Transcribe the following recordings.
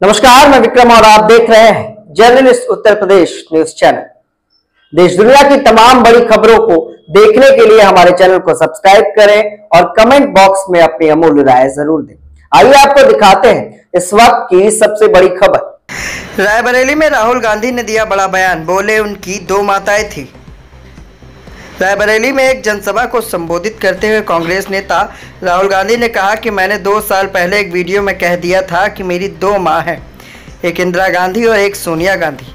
नमस्कार, मैं विक्रम और आप देख रहे हैं journalist Uttar Pradesh news channel. देश दुनिया की तमाम बड़ी खबरों को देखने के लिए हमारे चैनल को सब्सक्राइब करें और कमेंट बॉक्स में अपनी अमूल्य राय ज़रूर दें। आइए आपको दिखाते हैं इस वक्त की सबसे बड़ी खबर। रायबरेली में राहुल गांधी ने दिया बड़ा बयान, बोले उनकी दो माताएँ थी। रायबरेली में एक जनसभा को संबोधित करते हुए कांग्रेस नेता राहुल गांधी ने कहा कि मैंने दो साल पहले एक वीडियो में कह दिया था कि मेरी दो माँ हैं, एक इंदिरा गांधी और एक सोनिया गांधी।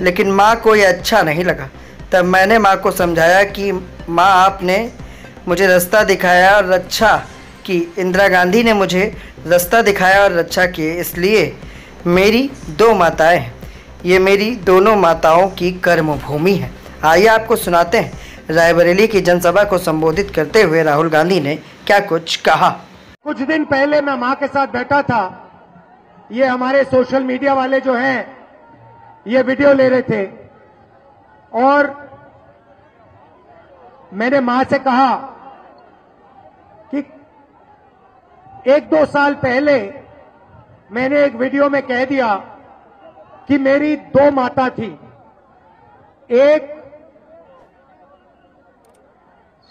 लेकिन माँ को ये अच्छा नहीं लगा। तब मैंने माँ को समझाया कि माँ आपने मुझे रास्ता दिखाया और रक्षा की। इंदिरा गांधी ने मुझे रास्ता दिखाया और रक्षा किए इसलिए मेरी दो माताएँ हैं। ये मेरी दोनों माताओं की कर्मभूमि है। आइए आपको सुनाते हैं। रायबरेली की जनसभा को संबोधित करते हुए राहुल गांधी ने क्या कुछ कहा? कुछ दिन पहले मैं माँ के साथ बैठा था। ये हमारे सोशल मीडिया वाले जो हैं, ये वीडियो ले रहे थे। और मैंने माँ से कहा कि एक दो साल पहले मैंने एक वीडियो में कह दिया कि मेरी दो माता थी। एक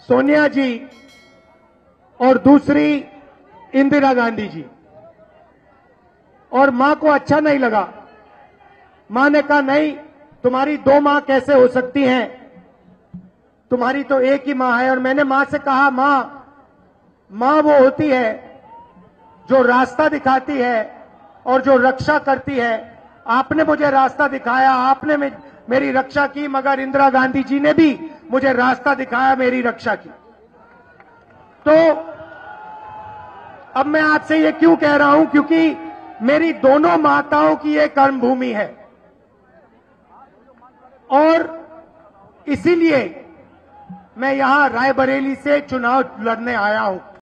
सोनिया जी और दूसरी इंदिरा गांधी जी। और माँ को अच्छा नहीं लगा। माँ ने कहा, नहीं, तुम्हारी दो माँ कैसे हो सकती हैं? तुम्हारी तो एक ही माँ है। और मैंने माँ से कहा, माँ माँ वो होती है जो रास्ता दिखाती है और जो रक्षा करती है। आपने मुझे रास्ता दिखाया, आपने मेरी रक्षा की, मगर इंदिरा गांधी जी ने भी मुझे रास्ता दिखाया मेरी रक्षा की। तो अब मैं आपसे ये क्यों कह रहा हूँ? क्योंकि मेरी दोनों माताओं की ये कर्मभूमि है। और इसीलिए मैं यहाँ रायबरेली से चुनाव लड़ने आया हूँ।